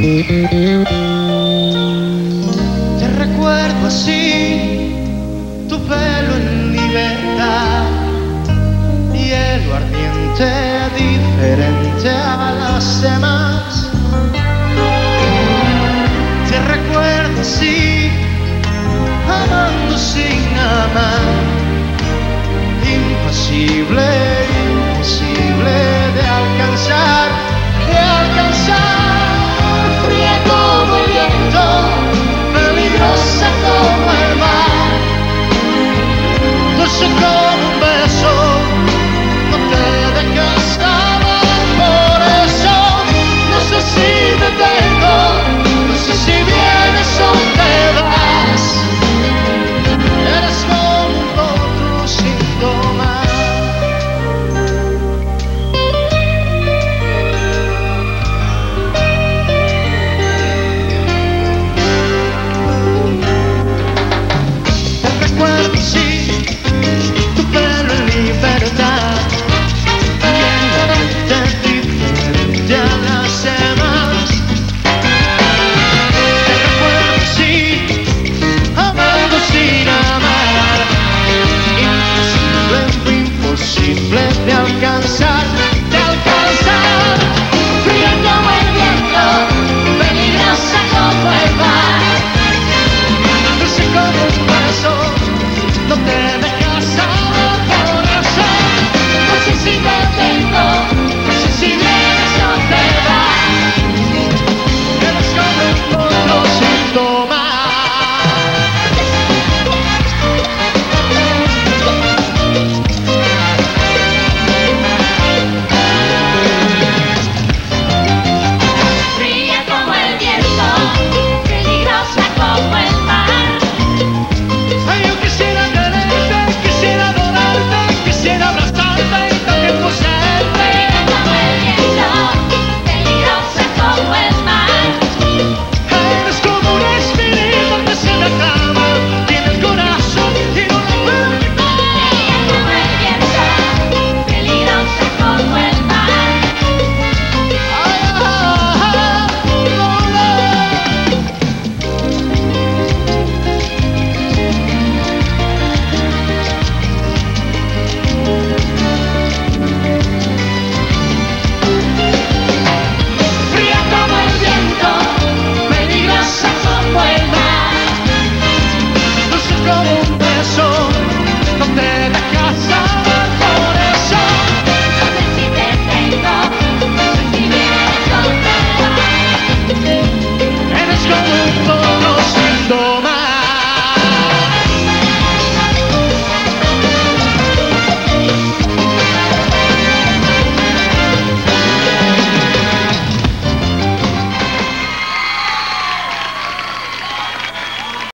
Te recuerdo así, tu pelo en libertad, hielo ardiente, diferente a las demás. she